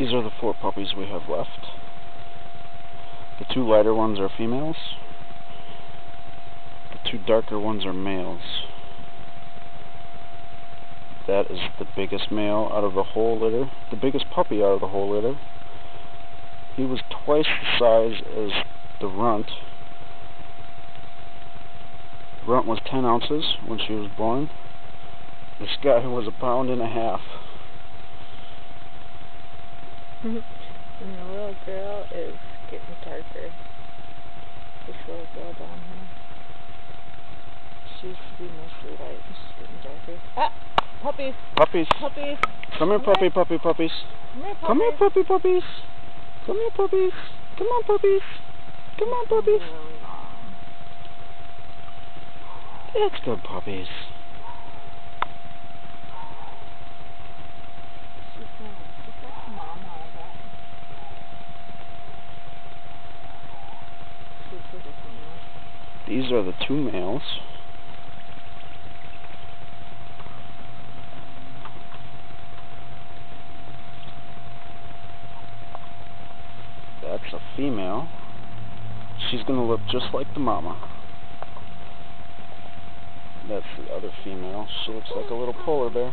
These are the four puppies we have left. The two lighter ones are females. The two darker ones are males. That is the biggest male out of the whole litter. The biggest puppy out of the whole litter. He was twice the size as the runt. The Runt was 10 ounces when she was born. This guy was a pound and a half. And the little girl is getting darker. This little girl down here. She used to be mostly light. She's getting darker. Ah! Puppies! Puppies! Puppies! Come here, puppy, puppy, puppies. Come here, puppies! Come here, puppy, puppies. Come here, puppies. Come on, puppies. Come on, puppies. Really long. It's good puppies. These are the two males. That's a female. She's gonna look just like the mama. That's the other female. She looks like a little polar bear.